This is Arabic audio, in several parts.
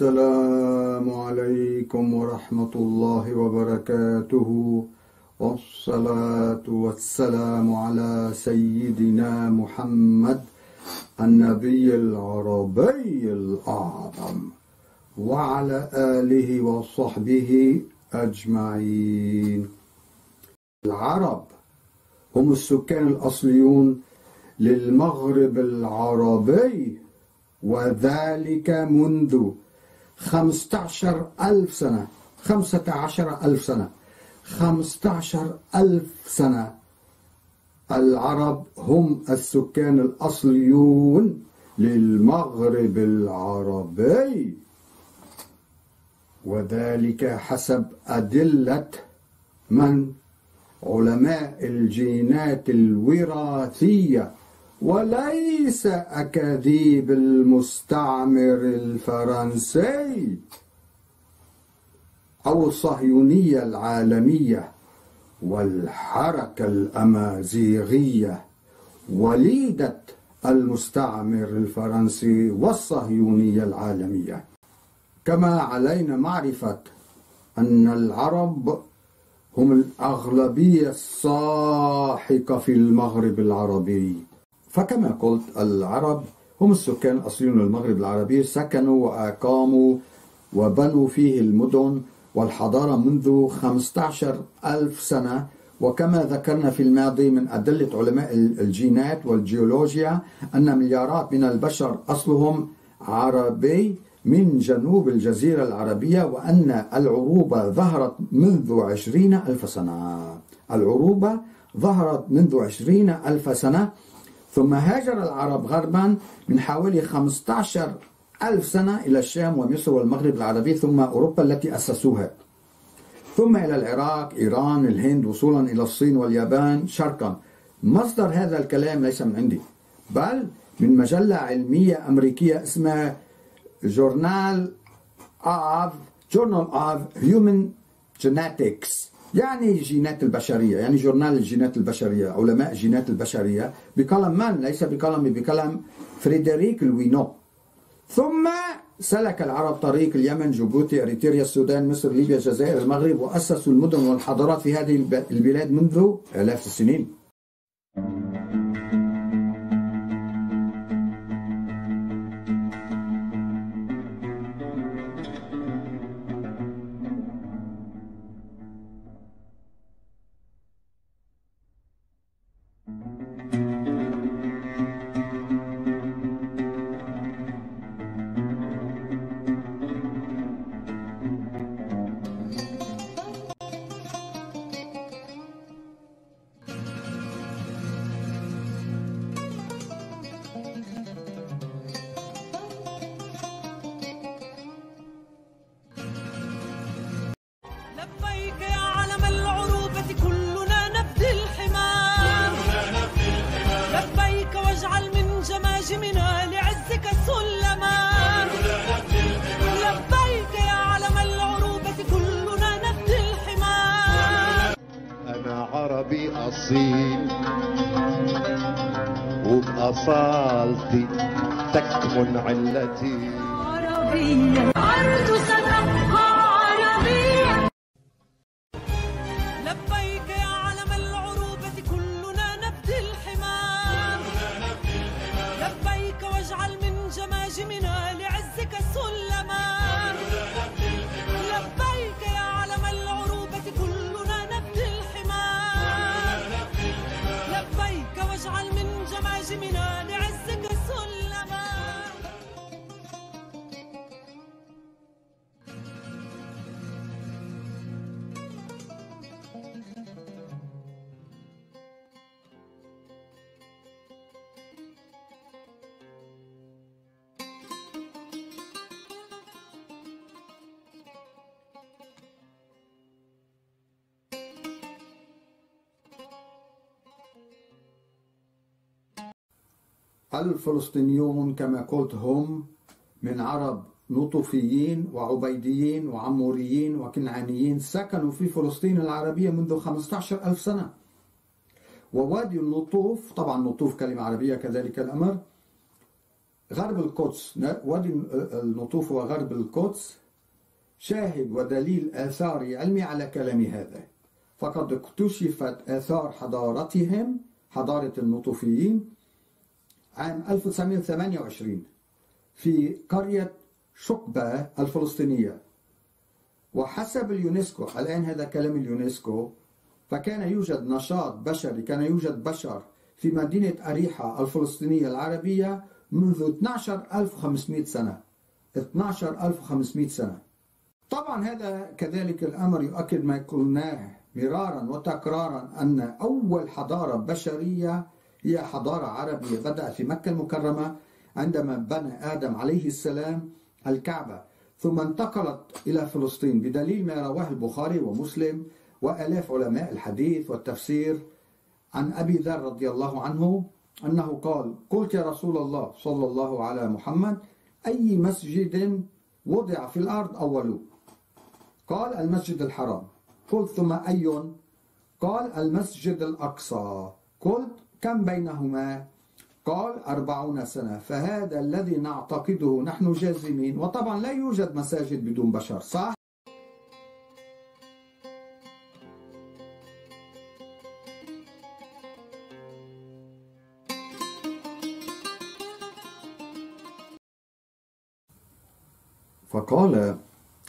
السلام عليكم ورحمة الله وبركاته. والصلاة والسلام على سيدنا محمد النبي العربي الأعظم وعلى آله وصحبه أجمعين. العرب هم السكان الأصليون للمغرب العربي وذلك منذ خمسة عشر ألف سنة. خمسة عشر ألف سنة. خمسة عشر ألف سنة. العرب هم السكان الأصليون للمغرب العربي. وذلك حسب أدلة من؟ علماء الجينات الوراثية. وليس أكاذيب المستعمر الفرنسي أو الصهيونية العالمية والحركة الأمازيغية وليدة المستعمر الفرنسي والصهيونية العالمية. كما علينا معرفة أن العرب هم الأغلبية الساحقة في المغرب العربي. فكما قلت العرب هم السكان الأصليون للمغرب العربي سكنوا وأقاموا وبنوا فيه المدن والحضارة منذ 15 ألف سنة. وكما ذكرنا في الماضي من أدلة علماء الجينات والجيولوجيا أن مليارات من البشر أصلهم عربي من جنوب الجزيرة العربية وأن العروبة ظهرت منذ عشرين ألف سنة. العروبة ظهرت منذ عشرين ألف سنة. ثم هاجر العرب غربا من حوالي 15 ألف سنة إلى الشام ومصر والمغرب العربي ثم أوروبا التي أسسوها. ثم إلى العراق إيران الهند وصولا إلى الصين واليابان شرقا. مصدر هذا الكلام ليس من عندي بل من مجلة علمية أمريكية اسمها جورنال of Journal of Human Genetics. يعني جينات البشرية يعني journal الجينات البشرية علماء الجينات البشرية بكلام من؟ ليس بكلام بكلام فريدريك لوينو. ثم سلك العرب طريق اليمن جيبوتي إريتريا السودان مصر ليبيا الجزائر المغرب وأسسوا المدن والحضارات في هذه البلاد منذ آلاف السنين. أصيل وبأصالتي تكمن علتي. عربية. أرض ستبقى الفلسطينيون كما قلت هم من عرب نطوفيين وعبيديين وعموريين وكنعانيين سكنوا في فلسطين العربية منذ 15 ألف سنة. ووادي النطوف طبعا نطوف كلمة عربية كذلك الأمر غرب القدس وادي النطوف وغرب القدس شاهد ودليل آثاري علمي على كلام هذا. فقد اكتشفت آثار حضارتهم حضارة النطوفيين عام 1928 في قرية شقبة الفلسطينية. وحسب اليونسكو الآن هذا كلام اليونسكو فكان يوجد نشاط بشري كان يوجد بشر في مدينة أريحة الفلسطينية العربية منذ 12500 سنة. 12500 سنة. طبعا هذا كذلك الأمر يؤكد ما قلناه مرارا وتكرارا أن أول حضارة بشرية هي حضارة عربية بدأت في مكة المكرمة عندما بنى آدم عليه السلام الكعبة ثم انتقلت إلى فلسطين بدليل ما رواه البخاري ومسلم وآلاف علماء الحديث والتفسير. عن أبي ذر رضي الله عنه أنه قال قلت يا رسول الله صلى الله على محمد أي مسجد وضع في الأرض أول؟ قال المسجد الحرام قلت ثم أي؟ قال المسجد الأقصى قلت كم بينهما؟ قال أربعون سنة. فهذا الذي نعتقده نحن جازمين. وطبعا لا يوجد مساجد بدون بشر صح؟ فقال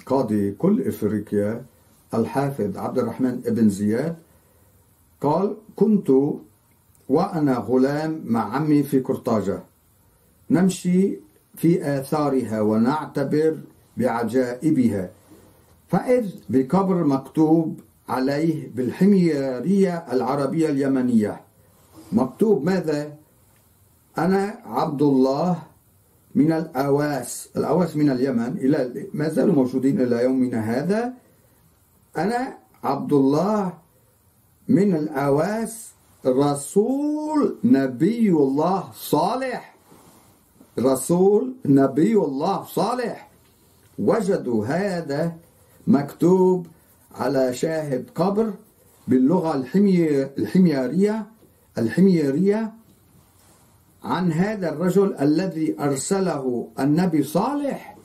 قاضي كل إفريقيا الحافظ عبد الرحمن ابن زياد قال كنت وأنا غلام مع عمي في قرطاجه نمشي في آثارها ونعتبر بعجائبها. فإذ بقبر مكتوب عليه بالحميرية العربية اليمنية. مكتوب ماذا؟ أنا عبد الله من الأواس. الأواس من اليمن. إلى ما زالوا موجودين إلى يومنا هذا. أنا عبد الله من الأواس رسول نبي الله صالح. رسول نبي الله صالح. وجدوا هذا مكتوب على شاهد قبر باللغة الحميارية الحميارية عن هذا الرجل الذي أرسله النبي صالح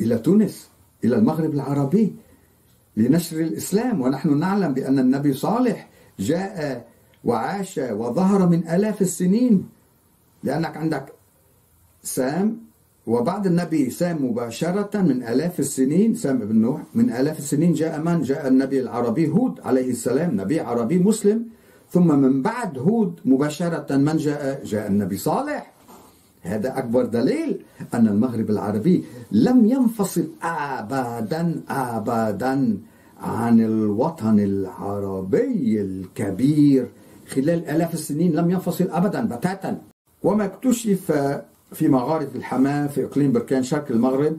إلى تونس إلى المغرب العربي لنشر الإسلام. ونحن نعلم بأن النبي صالح جاء وعاش وظهر من آلاف السنين لأنك عندك سام وبعد النبي سام مباشرة من آلاف السنين سام بن نوح من آلاف السنين جاء من؟ جاء النبي العربي هود عليه السلام نبي عربي مسلم ثم من بعد هود مباشرة من جاء؟ جاء النبي صالح هذا أكبر دليل أن المغرب العربي لم ينفصل أبدا أبدا عن الوطن العربي الكبير خلال آلاف السنين لم ينفصل أبدا بتاتا. وما اكتشف في مغارة الحماة في إقليم بركان شرق المغرب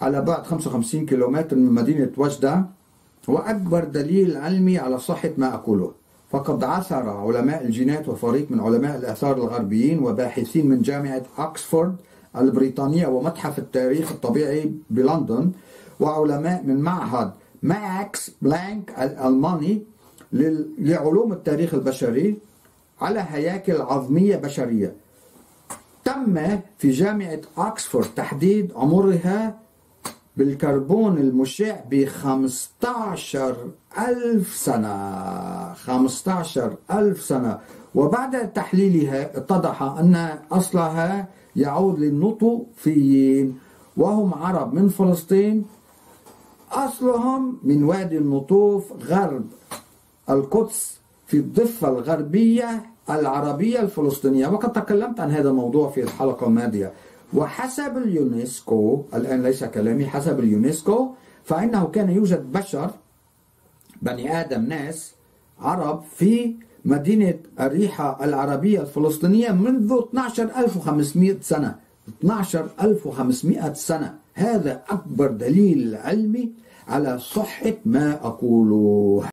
على بعد 55 كيلومتر من مدينة وجدة هو أكبر دليل علمي على صحة ما أقوله. فقد عثر علماء الجينات وفريق من علماء الآثار الغربيين وباحثين من جامعة أكسفورد البريطانية ومتحف التاريخ الطبيعي بلندن وعلماء من معهد ماكس بلانك الألماني لعلوم التاريخ البشري على هياكل عظمية بشرية. تم في جامعة أكسفورد تحديد عمرها بالكربون المشع ب 15 ألف سنة. 15 ألف سنة. وبعد تحليلها اتضح أن أصلها يعود للنطوفيين وهم عرب من فلسطين. أصلهم من وادي النطوف غرب. القدس في الضفة الغربية العربية الفلسطينية. وقد تكلمت عن هذا الموضوع في الحلقة الماضية. وحسب اليونسكو الآن ليس كلامي حسب اليونسكو فإنه كان يوجد بشر بني آدم ناس عرب في مدينة أريحة العربية الفلسطينية منذ 12500 سنة. 12500 سنة. هذا أكبر دليل علمي على صحة ما أقوله.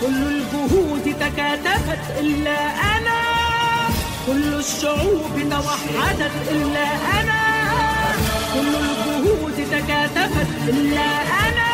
كل الجهود تكاتفت إلا أنا. كل الشعوب توحدت إلا أنا. كل الجهود تكاتفت إلا أنا.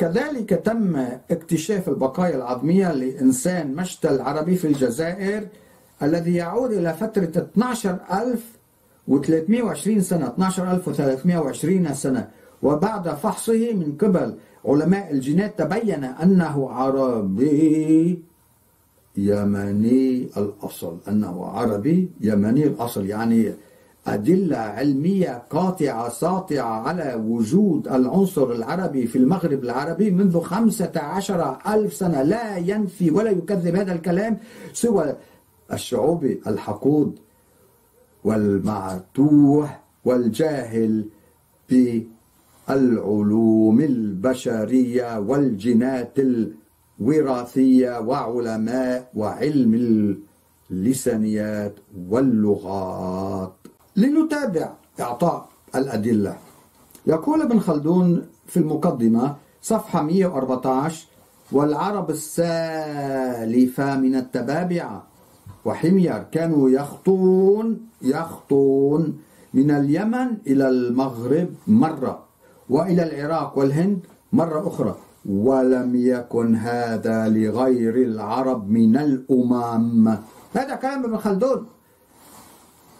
كذلك تم اكتشاف البقايا العظمية لإنسان مشتى العربي في الجزائر الذي يعود إلى فترة 12320 سنة 12320 سنة. وبعد فحصه من قبل علماء الجينات تبين أنه عربي يمني الأصل أنه عربي يمني الأصل يعني أدلة علمية قاطعة ساطعة على وجود العنصر العربي في المغرب العربي منذ خمسة عشر ألف سنة. لا ينفي ولا يكذب هذا الكلام سوى الشعوب الحقود والمعتوه والجاهل بالعلوم البشرية والجينات الوراثية وعلماء وعلم اللسانيات واللغات. لنتابع إعطاء الأدلة. يقول ابن خلدون في المقدمة صفحة 114 والعرب السالفة من التبابعة وحمير كانوا يخطون يخطون من اليمن إلى المغرب مرة وإلى العراق والهند مرة أخرى. ولم يكن هذا لغير العرب من الأمم. هذا كلام ابن خلدون.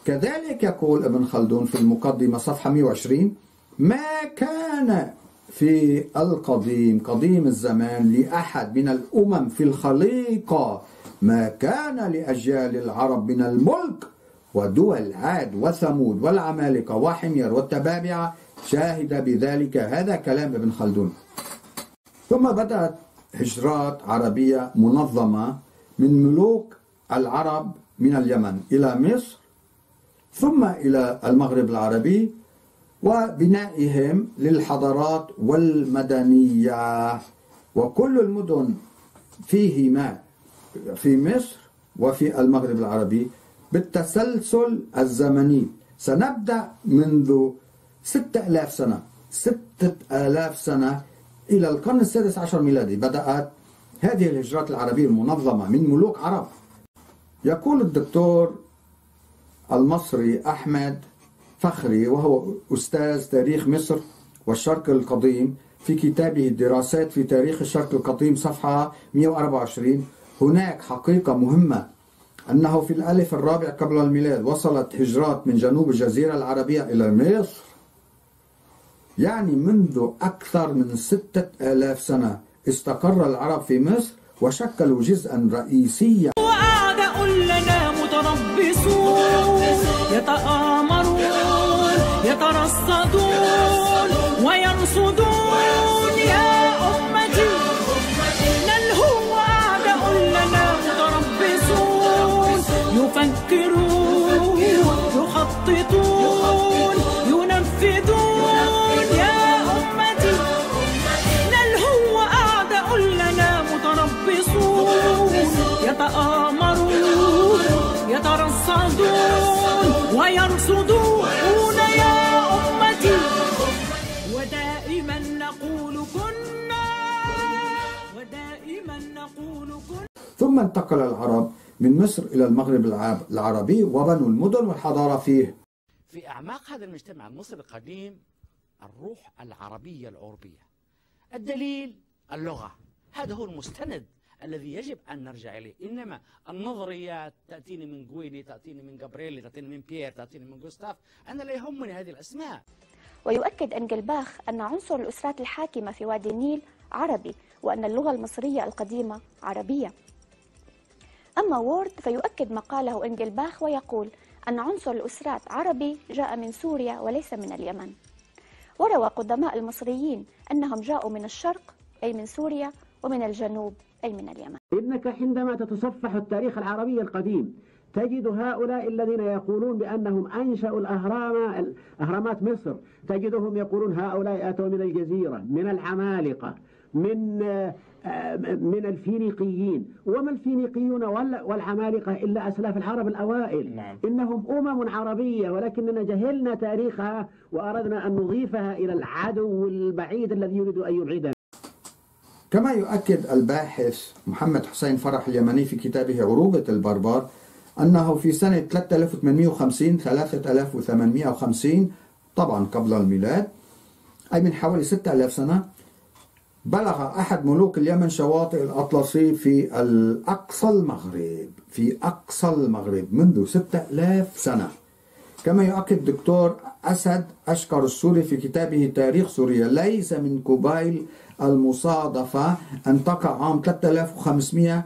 كذلك يقول ابن خلدون في المقدمة صفحة 120 ما كان في القديم قديم الزمان لأحد من الأمم في الخليقة ما كان لأجيال العرب من الملك ودول عاد وثمود والعمالقة وحمير والتبابعة شاهد بذلك هذا كلام ابن خلدون. ثم بدأت هجرات عربية منظمة من ملوك العرب من اليمن إلى مصر ثم إلى المغرب العربي وبنائهم للحضارات والمدنية. وكل المدن فيهما في مصر وفي المغرب العربي بالتسلسل الزمني. سنبدأ منذ ستة ألاف سنة ستة آلاف سنة إلى القرن السادس عشر ميلادي. بدأت هذه الهجرات العربية المنظمة من ملوك عرب. يقول الدكتور المصري أحمد فخري وهو أستاذ تاريخ مصر والشرق القديم في كتابه الدراسات في تاريخ الشرق القديم صفحة 124 هناك حقيقة مهمة أنه في الألف الرابع قبل الميلاد وصلت هجرات من جنوب الجزيرة العربية إلى مصر. يعني منذ أكثر من ستة آلاف سنة استقر العرب في مصر وشكلوا جزءا رئيسيا. وأعداء لنا متربصون يتآمرون يترصدون ويرصدون يا أمتي نلهو وأعداء لنا متربصون يفكرون يخططون ينفذون. يا أمتي نلهو وأعداء لنا متربصون يتآمرون يترصدون ويرصدون يا أمتي. ودائما نقول كنا ودائما نقول كنا. ثم انتقل العرب من مصر إلى المغرب العرب- العربي وبنوا المدن والحضارة فيه. في أعماق هذا المجتمع المصري القديم الروح العربية الأوروبية الدليل اللغة. هذا هو المستند الذي يجب أن نرجع إليه. إنما النظريات تأتيني من جويني تأتيني من جابرييلي تأتيني من بيير تأتيني من جوستاف أنا لا يهمني هذه الأسماء. ويؤكد أنجلباخ أن عنصر الأسرات الحاكمة في وادي النيل عربي وأن اللغة المصرية القديمة عربية. أما وورد فيؤكد ما قاله أنجلباخ ويقول أن عنصر الأسرات عربي جاء من سوريا وليس من اليمن. وروى قدماء المصريين أنهم جاءوا من الشرق أي من سوريا ومن الجنوب. أي من اليمن. إنك حينما تتصفح التاريخ العربي القديم تجد هؤلاء الذين يقولون بأنهم أنشأوا الأهرام أهرامات مصر. تجدهم يقولون هؤلاء أتوا من الجزيرة من العمالقة من آه، من الفينيقيين. وما الفينيقيون ولا- والعمالقة إلا أسلاف العرب الأوائل. نعم. إنهم أمم عربية ولكننا جهلنا تاريخها وأردنا أن نضيفها إلى العدو البعيد الذي يريد أن يبعدنا كما يؤكد الباحث محمد حسين فرح اليمني في كتابه عروبة البربر أنه في سنة 3850 3850 طبعا قبل الميلاد أي من حوالي 6000 سنة بلغ أحد ملوك اليمن شواطئ الأطلسي في الأقصى المغرب في أقصى المغرب منذ 6000 سنة. كما يؤكد الدكتور أسد أشكر السوري في كتابه تاريخ سوريا ليس من قبيل المصادفة أن تقع عام 3500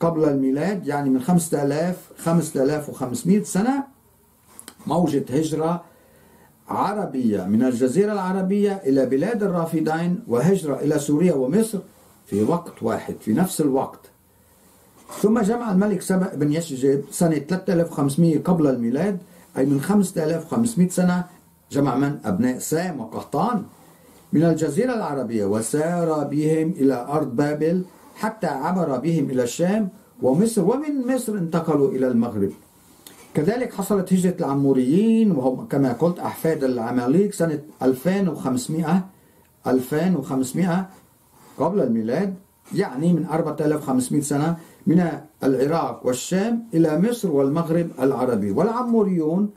قبل الميلاد يعني من 5000 5500 سنة موجة هجرة عربية من الجزيرة العربية إلى بلاد الرافدين وهجرة إلى سوريا ومصر في وقت واحد في نفس الوقت. ثم جمع الملك سبأ بن يشجب سنة 3500 قبل الميلاد أي من 5500 سنة جمع من أبناء سام وقحطان. من الجزيرة العربية وسار بهم إلى أرض بابل حتى عبر بهم إلى الشام ومصر ومن مصر انتقلوا إلى المغرب. كذلك حصلت هجرة العموريين وهم كما قلت أحفاد العماليق سنة 2500 2500 قبل الميلاد يعني من 4500 سنة من العراق والشام إلى مصر والمغرب العربي. والعموريون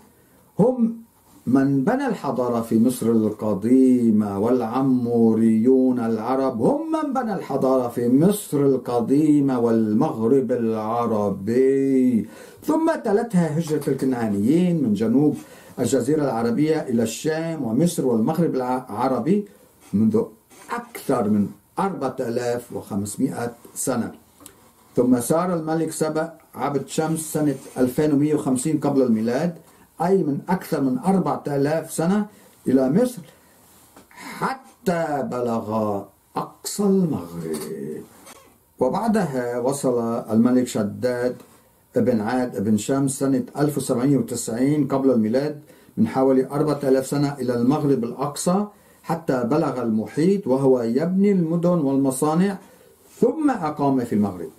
هم من بنى الحضارة في مصر القديمة والعموريون العرب هم من بنى الحضارة في مصر القديمة والمغرب العربي. ثم تلتها هجرة الكنعانيين من جنوب الجزيرة العربية إلى الشام ومصر والمغرب العربي منذ أكثر من 4500 سنة. ثم سار الملك سبأ عبد شمس سنة 2150 قبل الميلاد. أي من أكثر من 4000 سنة إلى مصر حتى بلغ أقصى المغرب. وبعدها وصل الملك شداد ابن عاد ابن شمس سنة 1790 قبل الميلاد من حوالي 4000 سنة إلى المغرب الأقصى حتى بلغ المحيط وهو يبني المدن والمصانع ثم أقام في المغرب.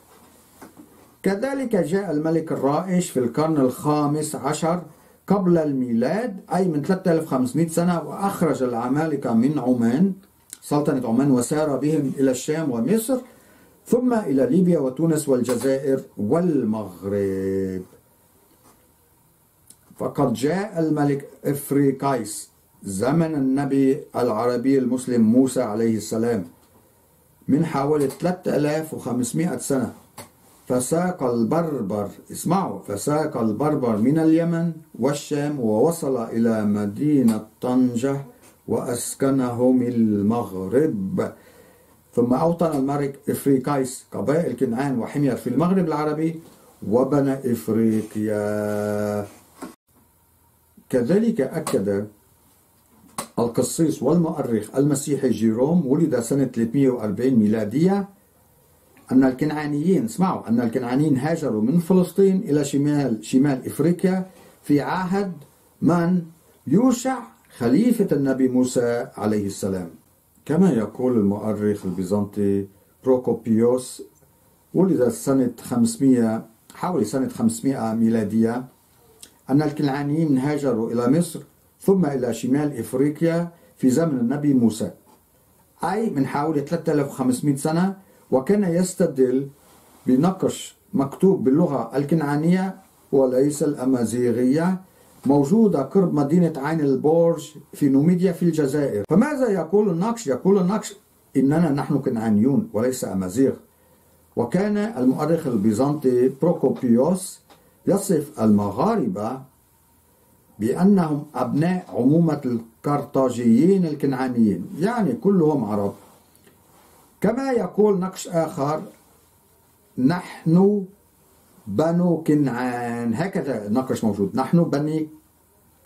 كذلك جاء الملك الرائش في القرن الخامس عشر قبل الميلاد أي من 3500 سنة وأخرج العمالقة من عمان سلطنة عمان وسار بهم إلى الشام ومصر ثم إلى ليبيا وتونس والجزائر والمغرب. فقد جاء الملك إفريقايس زمن النبي العربي المسلم موسى عليه السلام من حوالي 3500 سنة. فساق البربر اسمعوا فساق البربر من اليمن والشام ووصل إلى مدينة طنجة وأسكنهم المغرب. ثم أوطن الملك إفريقايس قبائل كنعان وحمير في المغرب العربي وبنى إفريقيا. كذلك أكد القسيس والمؤرخ المسيحي جيروم ولد سنة 340 ميلادية أن الكنعانيين اسمعوا أن الكنعانيين هاجروا من فلسطين إلى شمال شمال إفريقيا في عهد من؟ يوشع خليفة النبي موسى عليه السلام. كما يقول المؤرخ البيزنطي بروكوبيوس ولد سنة 500 حوالي سنة 500 ميلادية أن الكنعانيين هاجروا إلى مصر ثم إلى شمال إفريقيا في زمن النبي موسى. أي من حوالي 3500 سنة وكان يستدل بنقش مكتوب باللغة الكنعانية وليس الأمازيغية موجودة قرب مدينة عين البورج في نوميديا في الجزائر. فماذا يقول النقش؟ يقول النقش إننا نحن كنعانيون وليس أمازيغ. وكان المؤرخ البيزنطي بروكوبيوس يصف المغاربة بأنهم أبناء عمومة القرطاجيين الكنعانيين يعني كلهم عرب. كما يقول نقش آخر نحن بنو كنعان. هكذا نقش موجود. نحن بني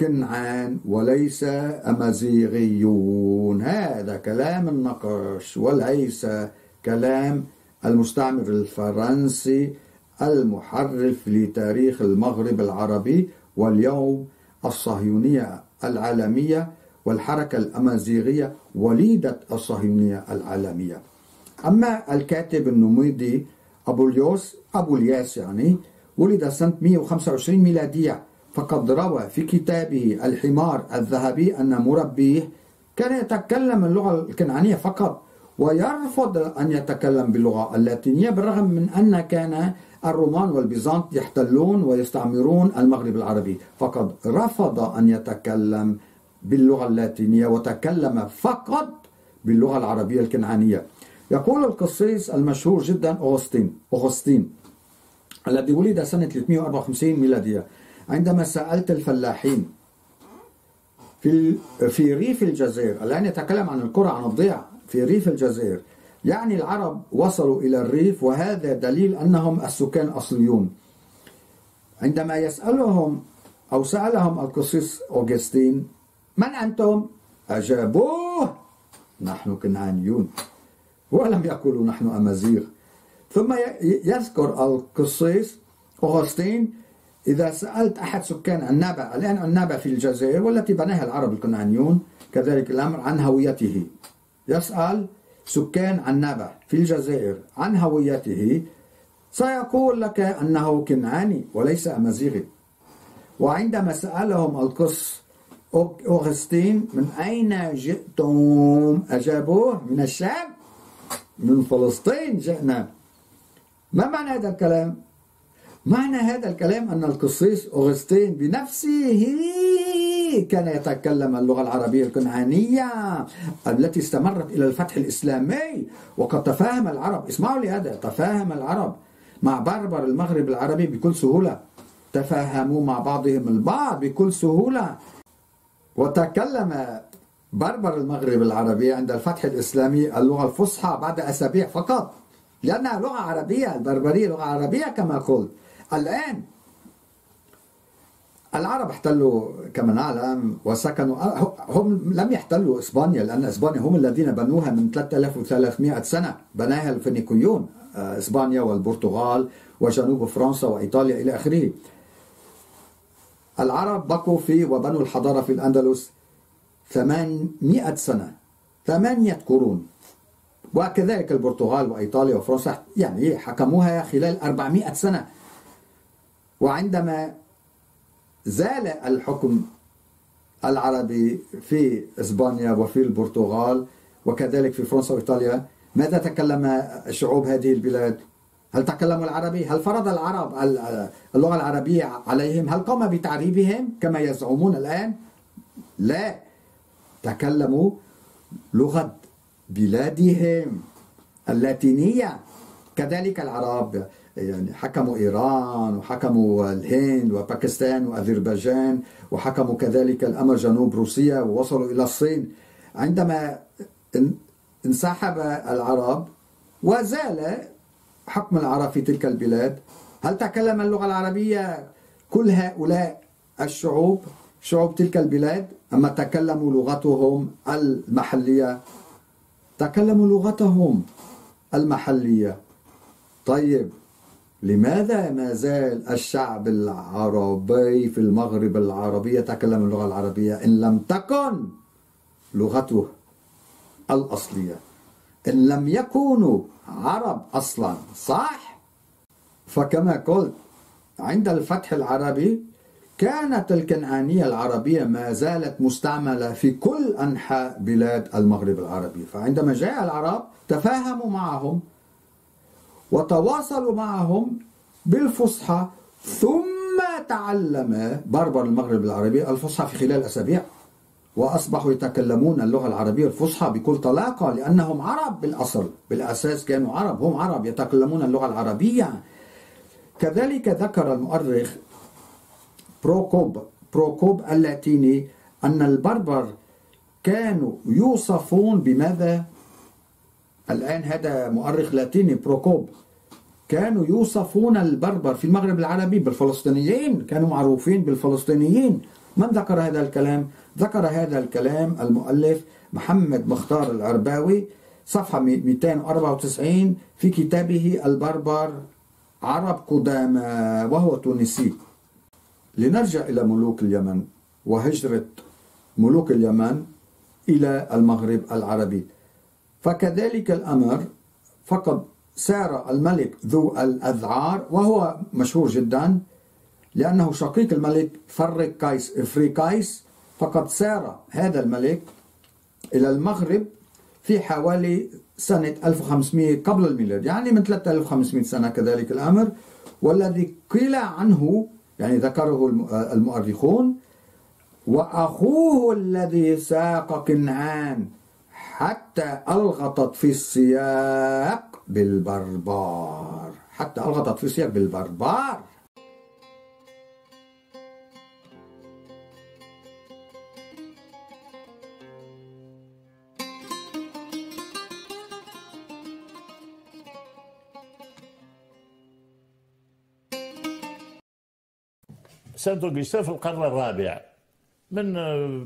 كنعان وليس أمازيغيون. هذا كلام النقش وليس كلام المستعمر الفرنسي المحرف لتاريخ المغرب العربي واليوم الصهيونية العالمية والحركة الأمازيغية وليدة الصهيونية العالمية. أما الكاتب النميدي أبو اليوس أبو الياس يعني ولد سنة 125 ميلادية فقد روى في كتابه الحمار الذهبي أن مربيه كان يتكلم اللغة الكنعانية فقط ويرفض أن يتكلم باللغة اللاتينية بالرغم من أن كان الرومان والبيزنط يحتلون ويستعمرون المغرب العربي. فقد رفض أن يتكلم باللغة اللاتينية وتكلم فقط باللغة العربية الكنعانية. يقول القسيس المشهور جدا أغسطين أغسطين الذي ولد سنة 354 ميلادية عندما سألت الفلاحين في في ريف الجزائر الآن يتكلم عن القرى عن الضيع في ريف الجزائر يعني العرب وصلوا إلى الريف وهذا دليل أنهم السكان أصليون عندما يسألهم أو سألهم القسيس أوغسطين من أنتم؟ أجابوه نحن كنعانيون ولم يقولوا نحن أمازيغ. ثم يذكر القسيس أوغسطين إذا سألت أحد سكان عنابة الآن عنابة في الجزائر والتي بناها العرب الكنعانيون كذلك الأمر عن هويته. يسأل سكان عنابة في الجزائر عن هويته. سيقول لك أنه كنعاني وليس أمازيغي. وعندما سألهم القس أوغسطين من أين جئتم؟ أجابوه من الشام. من فلسطين جئنا. ما معنى هذا الكلام؟ معنى هذا الكلام أن القسيس أوغسطين بنفسه كان يتكلم اللغة العربية الكنعانية التي استمرت إلى الفتح الإسلامي وقد تفاهم العرب. اسمعوا لهذا تفاهم العرب مع بربر المغرب العربي بكل سهولة. تفاهموا مع بعضهم البعض بكل سهولة. وتكلم بربر المغرب العربي عند الفتح الإسلامي اللغة الفصحى بعد أسابيع فقط. لأنها لغة عربية البربرية لغة عربية كما قلت. الآن العرب احتلوا كما نعلم وسكنوا هم لم يحتلوا إسبانيا لأن إسبانيا هم الذين بنوها من 3300 سنة. بناها الفينيقيون إسبانيا والبرتغال وجنوب فرنسا وإيطاليا إلى آخره. العرب بقوا في وبنوا الحضارة في الأندلس. 800 سنة ثمانية قرون وكذلك البرتغال وإيطاليا وفرنسا يعني حكموها خلال 400 سنة وعندما زال الحكم العربي في إسبانيا وفي البرتغال وكذلك في فرنسا وإيطاليا ماذا تكلم شعوب هذه البلاد؟ هل تكلموا العربي؟ هل فرض العرب اللغة العربية عليهم؟ هل قام بتعريبهم كما يزعمون الآن؟ لا تكلموا لغة بلادهم. اللاتينيه كذلك العرب يعني حكموا إيران وحكموا الهند وباكستان وأذربيجان وحكموا كذلك الأمر جنوب روسيا ووصلوا إلى الصين. عندما انسحب العرب وزال حكم العرب في تلك البلاد. هل تكلم اللغة العربية كل هؤلاء الشعوب شعوب تلك البلاد؟ أما تكلموا لغتهم المحلية تكلموا لغتهم المحلية طيب لماذا ما زال الشعب العربي في المغرب العربي يتكلم اللغة العربية إن لم تكن لغته الأصلية إن لم يكونوا عرب أصلا صح؟ فكما قلت عند الفتح العربي كانت الكنعانية العربية ما زالت مستعملة في كل أنحاء بلاد المغرب العربي. فعندما جاء العرب تفاهموا معهم وتواصلوا معهم بالفصحى ثم تعلم بربر المغرب العربي الفصحى في خلال أسابيع وأصبحوا يتكلمون اللغة العربية الفصحى بكل طلاقة لأنهم عرب بالأصل بالأساس كانوا عرب هم عرب يتكلمون اللغة العربية. كذلك ذكر المؤرخ بروكوب بروكوب اللاتيني أن البربر كانوا يوصفون بماذا؟ الآن هذا مؤرخ لاتيني بروكوب. كانوا يوصفون البربر في المغرب العربي بالفلسطينيين كانوا معروفين بالفلسطينيين. من ذكر هذا الكلام؟ ذكر هذا الكلام المؤلف محمد مختار العرباوي صفحة 294 في كتابه البربر عرب قدامى وهو تونسي. لنرجع إلى ملوك اليمن وهجرة ملوك اليمن إلى المغرب العربي. فكذلك الأمر فقد سار الملك ذو الأذعار وهو مشهور جدا لأنه شقيق الملك فرق كايس إفريكايس فقد سار هذا الملك إلى المغرب في حوالي سنة 1500 قبل الميلاد يعني من 3500 سنة كذلك الأمر. والذي قيل عنه يعني ذكره المؤرخون وأخوه الذي ساق كنعان حتى ألغطت في السياق بالبربار حتى ألغطت في السياق بالبربار. سانت اوغستا في القرن الرابع من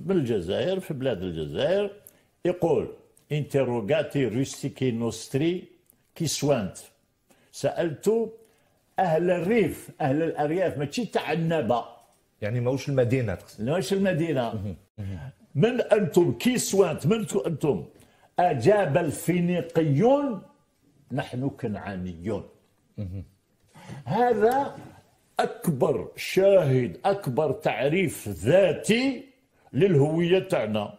من الجزائر في بلاد الجزائر يقول interrogati rustici nostri quid sint سألت أهل الريف أهل الأرياف ماشي تاع عنابة. يعني ماهوش المدينة تقصد. ماشي المدينة. من أنتم؟ quid sint؟ من أنتم؟ أجاب الفينيقيون نحن كنعانيون. هذا أكبر شاهد أكبر تعريف ذاتي للهوية تاعنا.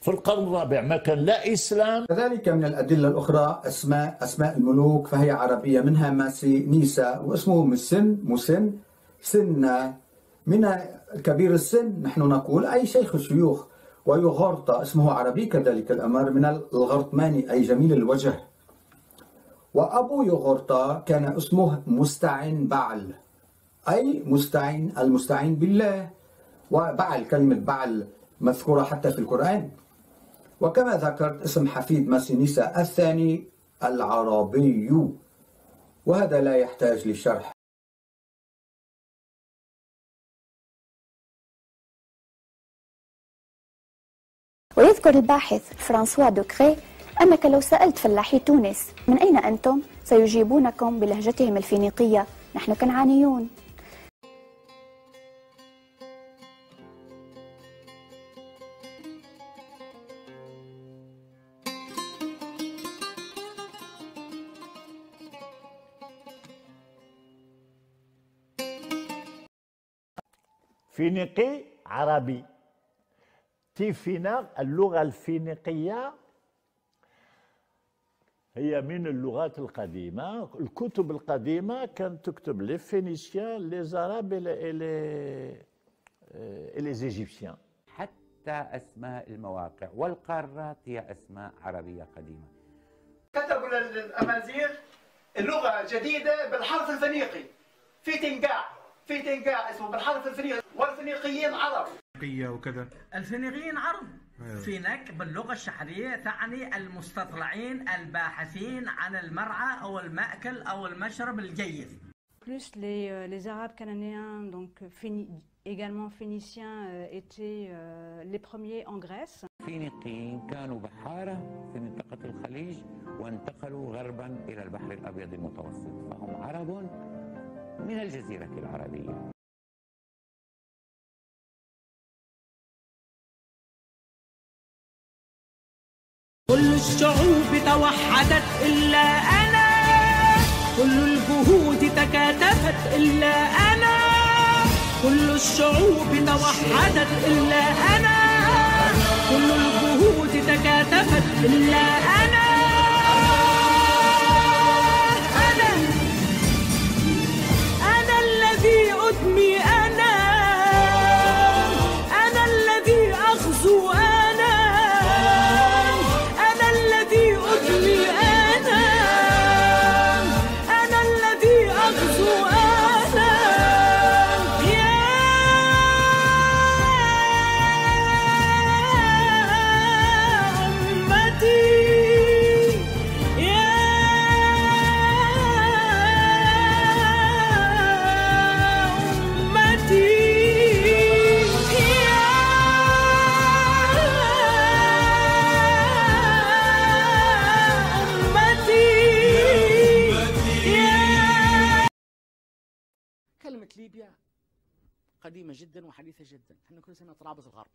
في القرن الرابع ما كان لا إسلام. كذلك من الأدلة الأخرى أسماء أسماء الملوك فهي عربية منها ماسي نيسا واسمه مسن مسن سن. من كبير السن نحن نقول أي شيخ الشيوخ ويغورطا اسمه عربي كذلك الأمر من الغرطماني أي جميل الوجه. وأبو يغورطا كان اسمه مستعن بعل. أي مستعين المستعين بالله. وبعل كلمة بعل مذكورة حتى في القرآن. وكما ذكرت اسم حفيد ماسينيسا الثاني العربي. وهذا لا يحتاج لشرح ويذكر الباحث فرانسوا دوكري أنك لو سألت فلاحي تونس من أين أنتم؟ سيجيبونكم بلهجتهم الفينيقية. نحن كنعانيون. فينيقي عربي. تيفينا اللغة الفينيقية هي من اللغات القديمة. الكتب القديمة كانت تكتب لي فينيسيان لي لي لي زيجيبسيان حتى أسماء المواقع والقارات هي أسماء عربية قديمة. كتبوا للأمازيغ اللغة جديدة بالحرف الفينيقي. في تنقاع في تنقاع اسمه بالحرف الفينيقي. والفينيقيين عرب. وكذا. الفينيقيين عرب. فينك باللغة الشحرية تعني المستطلعين الباحثين عن المرعى أو المأكل أو المشرب الجيد. Plus les, euh, les Arabes cananéens, donc phéni- également phéniciens, euh, étaient euh, les premiers en Grèce. الفينيقيين كانوا بحارة في منطقة الخليج وانتقلوا غربا إلى البحر الأبيض المتوسط. فهم عرب من الجزيرة العربية. الشعوب توحدت إلا أنا. كل الجهود تكاتفت إلا أنا. كل الشعوب توحدت إلا أنا. كل الجهود تكاتفت إلا أنا. قديمة جدا وحديثة جدا. إحنا كل سنة طرابلس الغرب.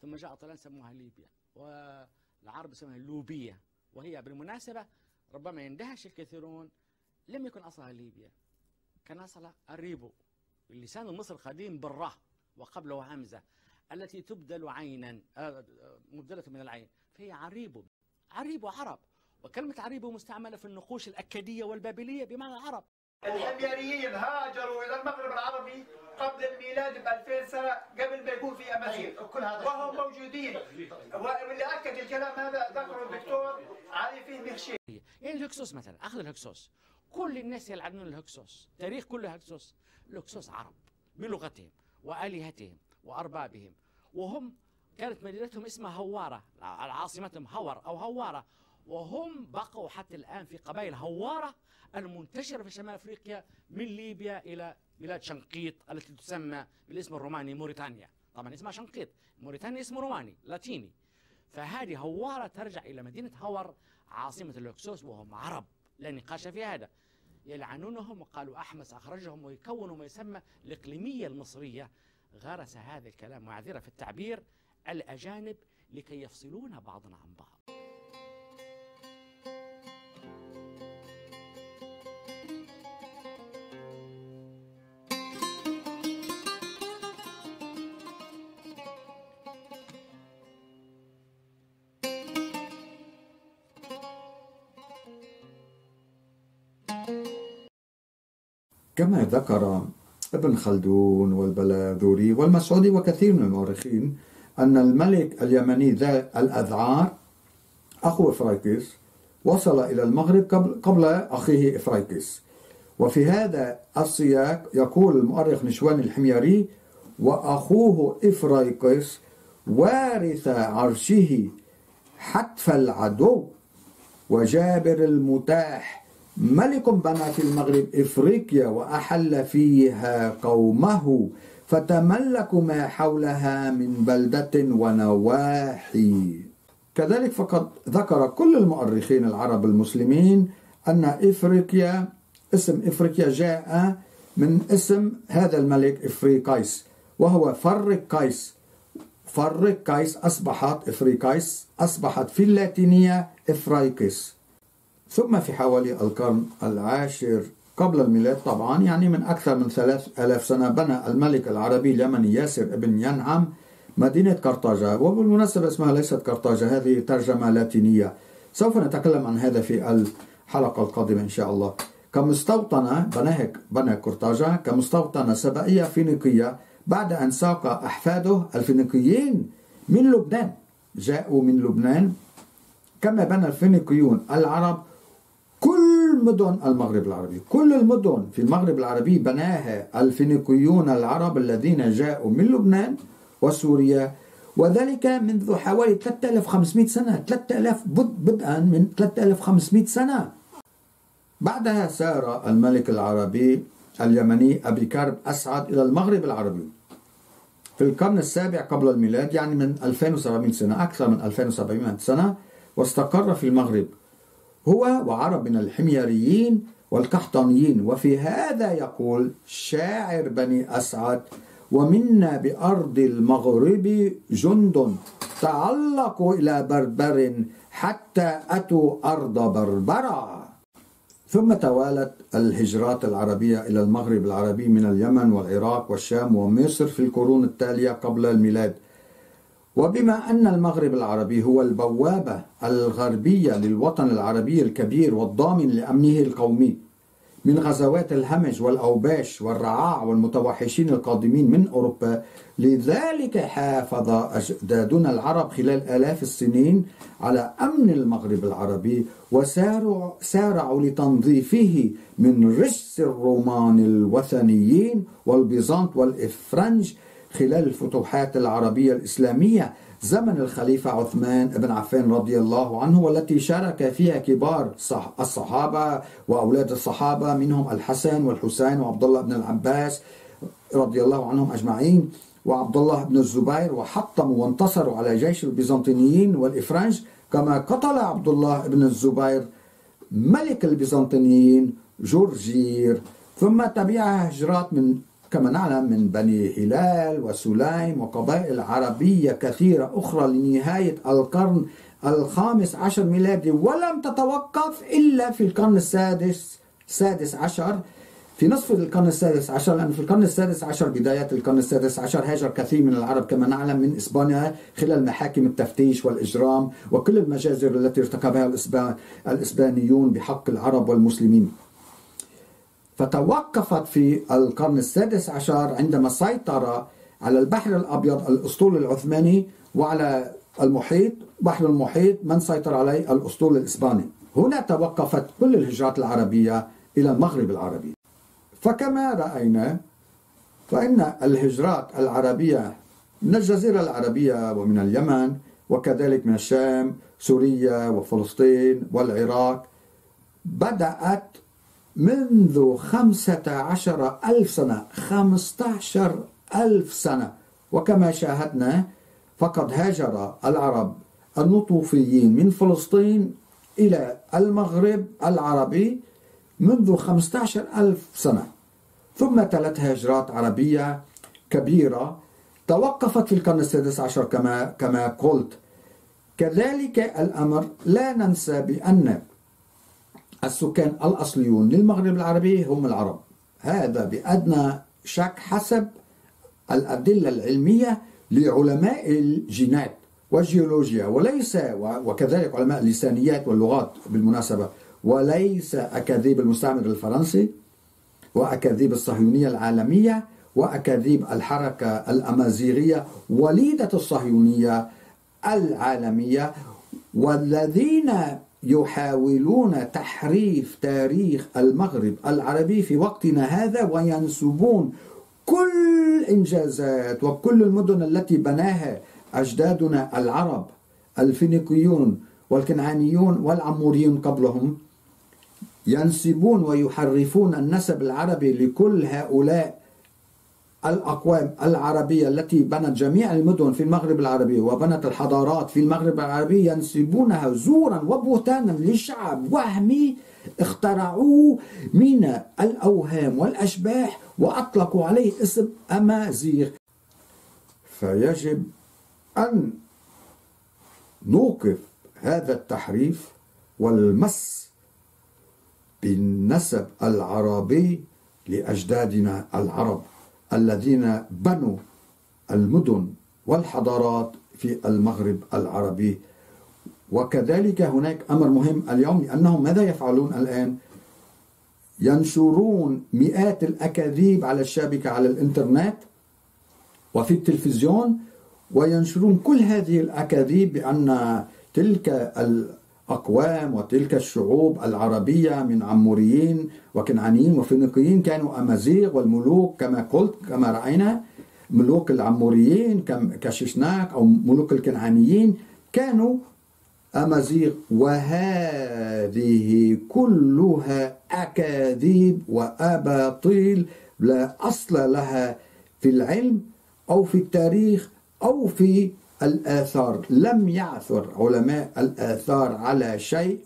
ثم جاء الطليان سموها ليبيا. والعرب يسمونها لوبية وهي بالمناسبة ربما يندهش الكثيرون لم يكن أصلها ليبيا. كان أصلها الريبو اللسان المصري القديم بالرة وقبله همزة التي تبدل عينا آه، آه، مبدلة من العين. فهي عريبو. عريبو عرب. وكلمة عريبو مستعملة في النقوش الأكدية والبابلية بمعنى عرب الحميريين هاجروا إلى المغرب العربي قبل الميلاد ب 2000 سنة قبل ما يكون في أمازيغ. وهم موجودين. واللي أكد الكلام هذا ذكره الدكتور علي فهمي خشيش يعني الهكسوس مثلا أخذ الهكسوس. كل الناس يلعنون الهكسوس. تاريخ كل هكسوس. الهكسوس عرب بلغتهم وآلهتهم وأربابهم. وهم كانت مدينتهم اسمها هوارة عاصمتهم هور أو هوارة. وهم بقوا حتى الآن في قبائل هوارة المنتشرة في شمال أفريقيا من ليبيا إلى بلاد شنقيط التي تسمى بالاسم الروماني موريتانيا. طبعا اسمها شنقيط. موريتانيا اسم روماني لاتيني. فهذه هوارة ترجع إلى مدينة هور عاصمة الهكسوس وهم عرب. لا نقاش في هذا. يلعنونهم وقالوا أحمس أخرجهم ويكونوا ما يسمى الإقليمية المصرية. غرس هذا الكلام معذرة في التعبير الأجانب لكي يفصلون بعضنا عن بعض. كما ذكر ابن خلدون والبلاذوري والمسعودي وكثير من المؤرخين أن الملك اليمني ذا الأذعار أخو إفرايكس وصل إلى المغرب قبل, أخيه إفرايكس وفي هذا السياق يقول المؤرخ نشوان الحميري وأخوه إفرايكس وارث عرشه حتف العدو وجابر المتاح ملك بنى في المغرب إفريقيا وأحل فيها قومه فتملكوا ما حولها من بلدة ونواحي. كذلك فقد ذكر كل المؤرخين العرب المسلمين أن إفريقيا اسم إفريقيا جاء من اسم هذا الملك افريقايس وهو فرق قيس. فرق قيس أصبحت افريقايس أصبحت في اللاتينية افرايكس ثم في حوالي القرن العاشر قبل الميلاد طبعا يعني من أكثر من ثلاث ألاف سنة بنى الملك العربي اليمني ياسر ابن ينعم مدينة قرطاجة وبالمناسبة اسمها ليست قرطاجة هذه ترجمة لاتينية. سوف نتكلم عن هذا في الحلقة القادمة إن شاء الله. كمستوطنة بناها بنى قرطاجة كمستوطنة سبائية فينيقية. بعد أن ساق أحفاده الفينيقيين من لبنان جاءوا من لبنان. كما بنى الفينيقيون العرب مدن المغرب العربي. كل المدن في المغرب العربي بناها الفينيقيون العرب الذين جاءوا من لبنان وسوريا وذلك منذ حوالي 3500 سنة 3000 بدءا من 3500 سنة. بعدها سار الملك العربي اليمني أبي كرب أسعد إلى المغرب العربي. في القرن السابع قبل الميلاد يعني من 2700 سنة أكثر من 2700 سنة واستقر في المغرب. هو وعرب من الحميريين والقحطانيين. وفي هذا يقول شاعر بني أسعد ومنا بأرض المغرب جند تعلقوا إلى بربر حتى أتوا أرض بربرة ثم توالت الهجرات العربية إلى المغرب العربي من اليمن والعراق والشام ومصر في القرون التالية قبل الميلاد. وبما أن المغرب العربي هو البوابة الغربية للوطن العربي الكبير والضامن لأمنه القومي من غزوات الهمج والأوباش والرعاع والمتوحشين القادمين من أوروبا لذلك حافظ أجدادنا العرب خلال آلاف السنين على أمن المغرب العربي وسارعوا سارعوا لتنظيفه من رجس الرومان الوثنيين والبيزنط والإفرنج خلال الفتوحات العربية الإسلامية زمن الخليفة عثمان بن عفان رضي الله عنه والتي شارك فيها كبار الصحابة وأولاد الصحابة منهم الحسن والحسين وعبد الله بن العباس رضي الله عنهم أجمعين وعبد الله بن الزبير وحطموا وانتصروا على جيش البيزنطيين والإفرنج. كما قتل عبد الله بن الزبير ملك البيزنطيين جورجير. ثم تبعها هجرات من كما نعلم من بني هلال وسليم وقبائل عربية كثيرة أخرى لنهاية القرن الخامس عشر ميلادي ولم تتوقف إلا في القرن السادس السادس عشر. في نصف القرن السادس عشر لأن في القرن السادس عشر بداية القرن السادس عشر هاجر كثير من العرب كما نعلم من إسبانيا خلال محاكم التفتيش والإجرام وكل المجازر التي ارتكبها الإسبانيون بحق العرب والمسلمين. فتوقفت في القرن السادس عشر عندما سيطر على البحر الأبيض الأسطول العثماني وعلى المحيط بحر المحيط من سيطر عليه؟ الأسطول الإسباني. هنا توقفت كل الهجرات العربية إلى المغرب العربي. فكما رأينا فإن الهجرات العربية من الجزيرة العربية ومن اليمن وكذلك من الشام سوريا وفلسطين والعراق بدأت منذ خمسة عشر ألف سنة خمسة عشر ألف سنة. وكما شاهدنا فقد هاجر العرب النطوفيين من فلسطين إلى المغرب العربي منذ خمسة عشر ألف سنة. ثم تلت هجرات عربية كبيرة توقفت في القرن السادس عشر كما كما قلت. كذلك الأمر لا ننسى بأن السكان الأصليون للمغرب العربي هم العرب. هذا بأدنى شك حسب الأدلة العلمية لعلماء الجينات والجيولوجيا وليس وكذلك علماء اللسانيات واللغات بالمناسبة وليس أكاذيب المستعمر الفرنسي وأكاذيب الصهيونية العالمية وأكاذيب الحركة الأمازيغية وليدة الصهيونية العالمية والذين يحاولون تحريف تاريخ المغرب العربي في وقتنا هذا وينسبون كل الانجازات وكل المدن التي بناها أجدادنا العرب الفينيقيون والكنعانيون والعموريون قبلهم ينسبون ويحرفون النسب العربي لكل هؤلاء الأقوام العربية التي بنت جميع المدن في المغرب العربي وبنت الحضارات في المغرب العربي ينسبونها زورا وبهتانا لشعب وهمي اخترعوه من الأوهام والأشباح وأطلقوا عليه اسم أمازيغ. فيجب أن نوقف هذا التحريف والمس بالنسب العربي لأجدادنا العرب. الذين بنوا المدن والحضارات في المغرب العربي. وكذلك هناك أمر مهم اليوم لأنهم ماذا يفعلون الآن؟ ينشرون مئات الأكاذيب على الشابكة على الإنترنت وفي التلفزيون وينشرون كل هذه الأكاذيب بأن تلك الأقوام وتلك الشعوب العربية من عموريين وكنعانيين وفينيقيين كانوا أمازيغ والملوك كما قلت كما رأينا ملوك العموريين كششناك أو ملوك الكنعانيين كانوا أمازيغ وهذه كلها أكاذيب وأباطيل لا أصل لها في العلم أو في التاريخ أو في الآثار. لم يعثر علماء الآثار على شيء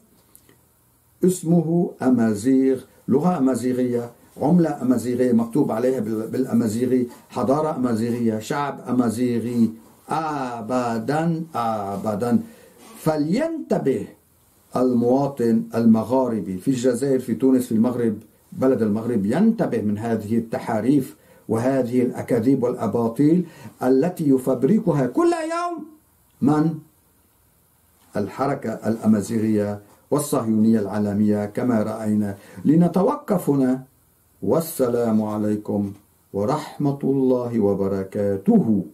اسمه أمازيغ لغة أمازيغية عملة أمازيغية مكتوب عليها بالأمازيغي حضارة أمازيغية شعب أمازيغي. أبدا أبدا. فلينتبه المواطن المغاربي في الجزائر في تونس في المغرب بلد المغرب ينتبه من هذه التحاريف وهذه الأكاذيب والأباطيل التي يفبركها كل يوم من؟ الحركة الأمازيغية والصهيونية العالمية كما رأينا. لنتوقف هنا والسلام عليكم ورحمة الله وبركاته.